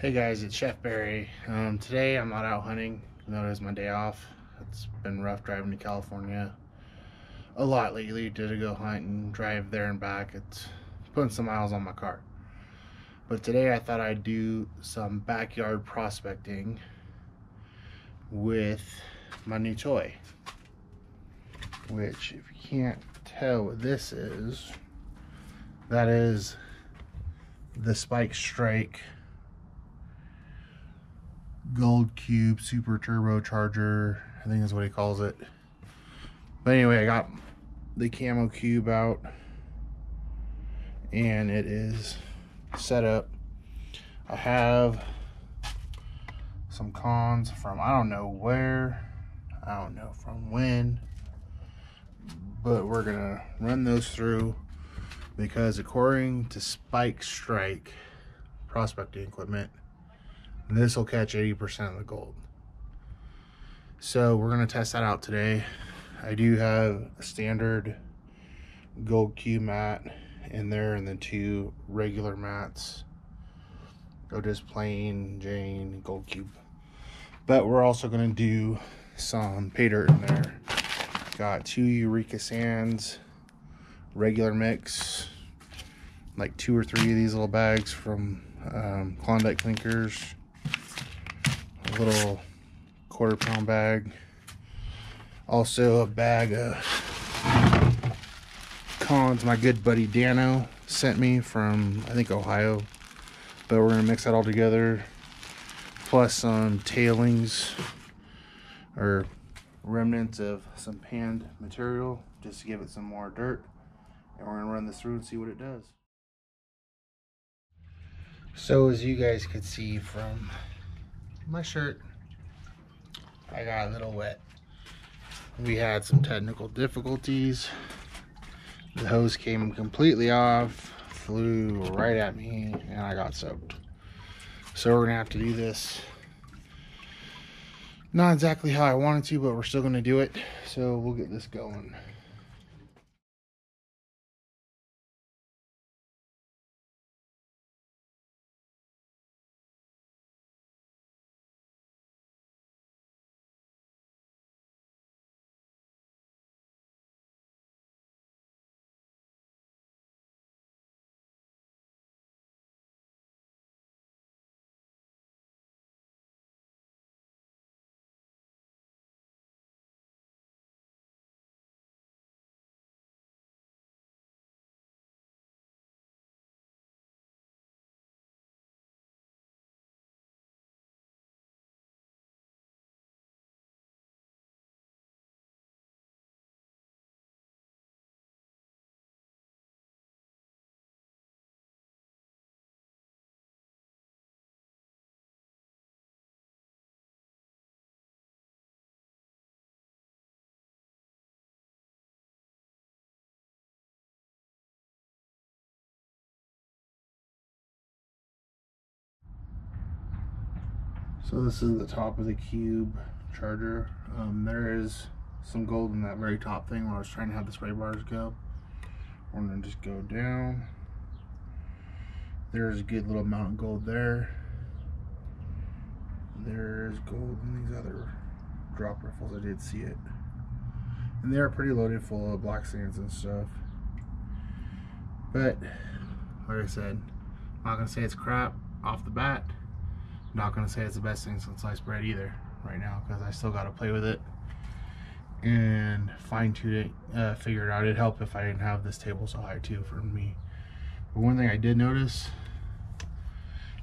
Hey guys, it's Chef Barry. Um, today I'm not out hunting, even though it is my day off. It's been rough driving to California a lot lately to go hunt and drive there and back. It's putting some miles on my car. But today I thought I'd do some backyard prospecting with my new toy. Which, if you can't tell what this is, that is the Spike Strike gold cube super turbocharger i think that's what he calls it. But anyway i got the camo cube out and it is set up. I have some cons from i don't know where i don't know from when but we're gonna run those through because according to spike strike prospecting equipment this will catch 80% of the gold. So we're going to test that out today. I do have a standard gold cube mat in there and then two regular mats. Go just plain Jane gold cube. But we're also going to do some pay dirt in there. Got two Eureka Sands regular mix. Like two or three of these little bags from um, Klondike Klinkers little quarter pound bag. Also a bag of cons my good buddy Dano sent me from, I think, Ohio. But we're going to mix that all together. Plus some tailings or remnants of some panned material just to give it some more dirt. And we're going to run this through and see what it does. So as you guys could see from my shirt. I got a little wet. We had some technical difficulties. The hose came completely off, flew right at me, and I got soaked. So we're gonna have to do this. Not exactly how I wanted to, but we're still gonna do it. So we'll get this going. So this is the top of the cube charger. Um, there is some gold in that very top thing where I was trying to have the spray bars go. We're gonna just go down. There's a good little amount of gold there. There's gold in these other drop riffles. I did see it. And they are pretty loaded full of black sands and stuff. But, like I said, I'm not gonna say it's crap off the bat not gonna say it's the best thing since sliced bread either right now because I still gotta play with it and fine tune it, uh, figure it out. It'd help if I didn't have this table so high too for me. But one thing I did notice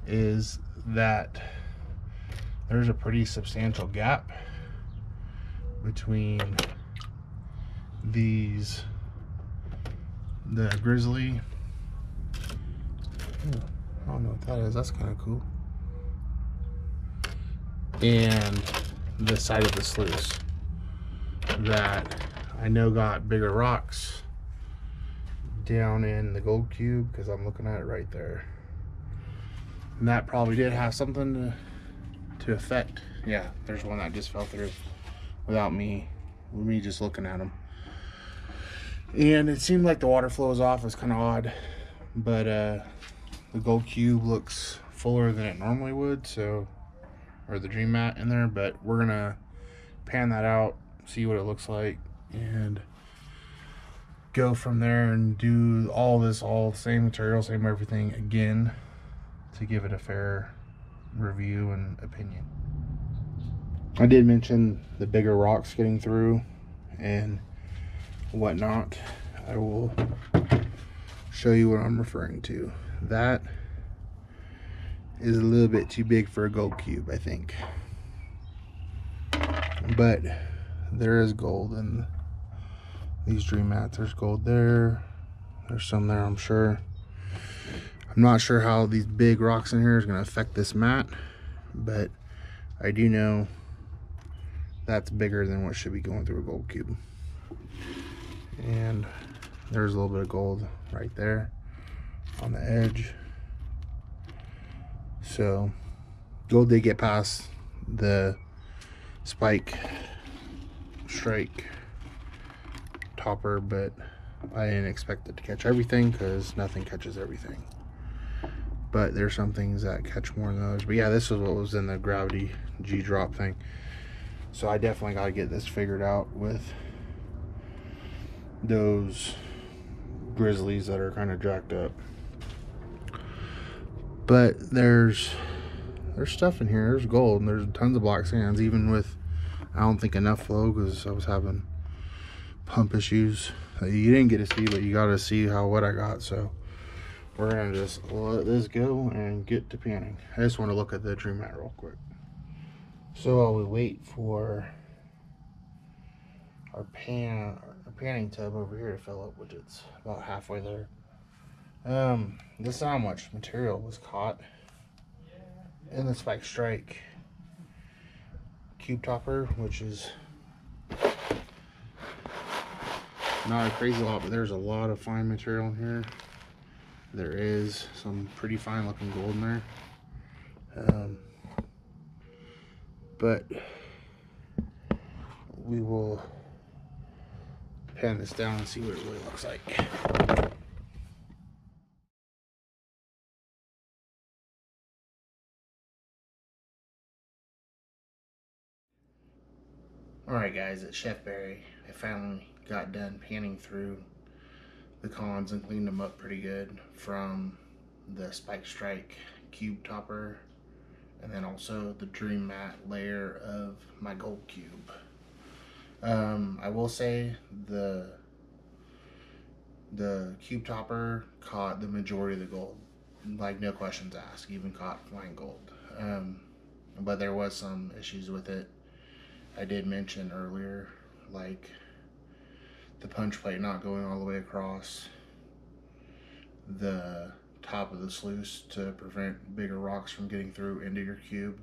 is that there's a pretty substantial gap between these the grizzly Ooh, I don't know what that is that's kind of cool and the side of the sluice that I know got bigger rocks down in the gold cube because I'm looking at it right there. And that probably did have something to, to affect. Yeah, there's one that just fell through without me, with me just looking at them. And it seemed like the water flow was off. It's kind of odd. But uh, the gold cube looks fuller than it normally would, so or the dream mat in there, but we're gonna pan that out, see what it looks like, and go from there and do all this all same material, same everything again to give it a fair review and opinion. I did mention the bigger rocks getting through and whatnot. I will show you what I'm referring to. That is a little bit too big for a gold cube, I think. But there is gold in these dream mats. There's gold there. There's some there, I'm sure. I'm not sure how these big rocks in here is going to affect this mat, but I do know that's bigger than what should be going through a gold cube. And there's a little bit of gold right there on the edge. So gold did get past the spike strike topper, but I didn't expect it to catch everything because nothing catches everything. But there's some things that catch more than others. But yeah, this is what was in the gravity G drop thing. So I definitely got to get this figured out with those grizzlies that are kind of jacked up. But there's there's stuff in here. There's gold and there's tons of black sands, even with I don't think enough flow because I was having pump issues uh, you didn't get to see, but you got to see how what I got. So we're gonna just let this go and get to panning. I just want to look at the dream mat real quick. So while we wait for our pan, our panning tub over here to fill up, which it's about halfway there. Um, this is how much material was caught in the spike strike cube topper, which is not a crazy lot, but there's a lot of fine material in here. There is some pretty fine looking gold in there. Um, but we will pan this down and see what it really looks like. Alright guys, it's Chef Barry. I finally got done panning through the cons and cleaned them up pretty good from the Spike Strike cube topper and then also the Dream Mat layer of my gold cube. Um, I will say the the cube topper caught the majority of the gold, like no questions asked, even caught flying gold. Um, but there was some issues with it. I did mention earlier, like the punch plate not going all the way across the top of the sluice to prevent bigger rocks from getting through into your cube.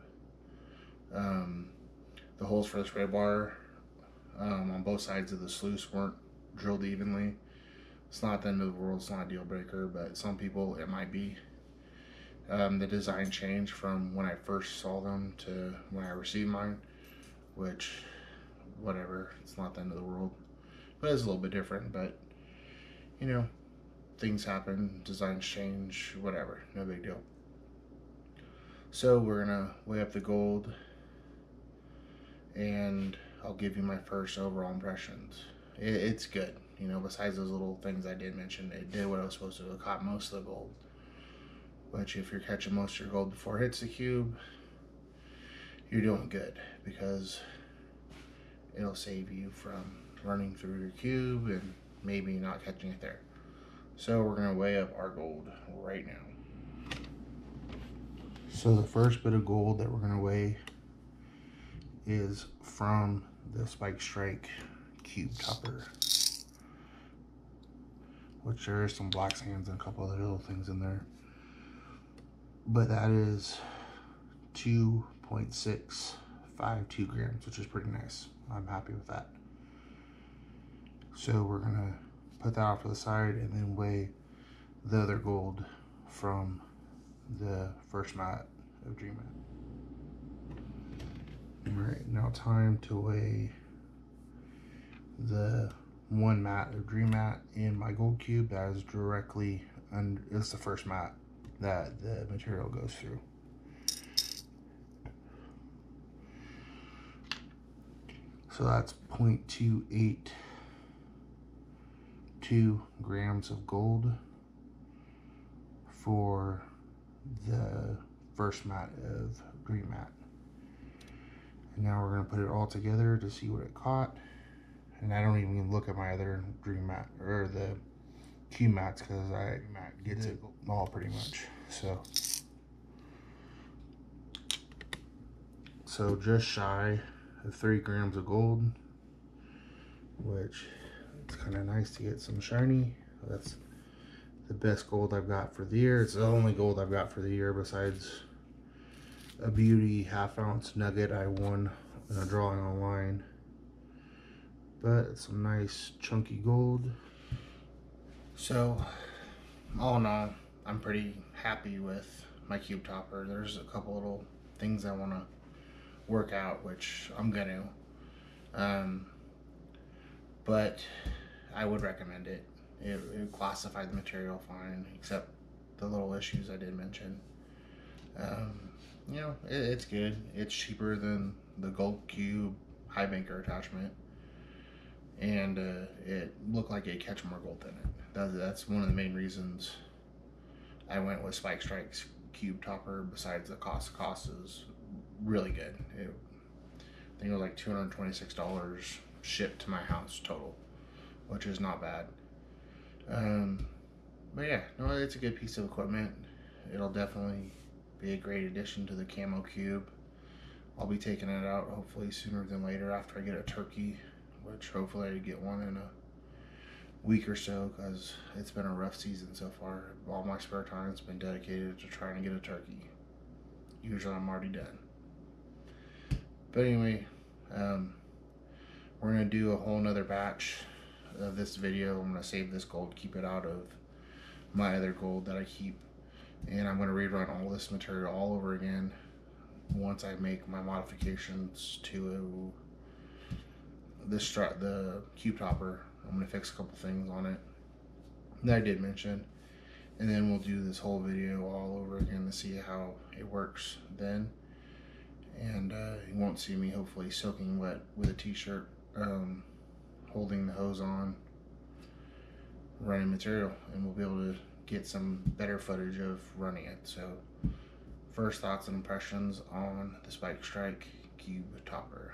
Um, the holes for the spray bar um, on both sides of the sluice weren't drilled evenly. It's not the end of the world, it's not a deal breaker, but some people it might be. Um, the design changed from when I first saw them to when I received mine, which, whatever, it's not the end of the world. But it's a little bit different, but you know, things happen, designs change, whatever, no big deal. So we're gonna weigh up the gold and I'll give you my first overall impressions. It, it's good, you know, besides those little things I did mention, it did what I was supposed to it caught most of the gold. Which if you're catching most of your gold before it hits the cube, you're doing good because it'll save you from running through your cube and maybe not catching it there. So we're going to weigh up our gold right now. So the first bit of gold that we're going to weigh is from the Spike Strike cube topper. Which there is some black sands and a couple other little things in there. But that is 2.652 grams, which is pretty nice. I'm happy with that. So we're gonna put that off to the side and then weigh the other gold from the first mat of Dream Mat. All right, now time to weigh the one mat of Dream Mat in my gold cube that is directly under, it's the first mat that the material goes through. So that's 0.282 grams of gold for the first mat of Dream Mat. And now we're gonna put it all together to see what it caught. And I don't even look at my other dream mat or the Q mats because I mat gets it all pretty much. So, so just shy three grams of gold, which it's kind of nice to get some shiny. That's the best gold I've got for the year. It's the only gold I've got for the year besides a beauty half ounce nugget I won in a drawing online. But it's some nice chunky gold. So, all in all, I'm pretty happy with my cube topper. There's a couple little things I want to work out, which I'm to. Um, but I would recommend it. It, it classified the material fine, except the little issues I did mention. Um, you know, it, it's good. It's cheaper than the Gold Cube high banker attachment. And uh, it looked like it catch more gold than it. That, that's one of the main reasons I went with Spike Strike's cube topper. Besides the cost, cost is really good. It, I think it was like $226 shipped to my house total, which is not bad. Um, but yeah, no, it's a good piece of equipment. It'll definitely be a great addition to the camo cube. I'll be taking it out hopefully sooner than later after I get a turkey, which hopefully I get one in a week or so because it's been a rough season so far. All my spare time's been dedicated to trying to get a turkey. Usually I'm already done. But anyway, um, we're gonna do a whole nother batch of this video. I'm gonna save this gold, keep it out of my other gold that I keep and I'm to rerun all this material all over again once I make my modifications to this the cube topper. I'm to fix a couple things on it that I did mention and then we'll do this whole video all over again to see how it works then and uh, you won't see me hopefully soaking wet with a t-shirt um, holding the hose on running material and we'll be able to get some better footage of running it. So first thoughts and impressions on the Spike Strike Cube Topper.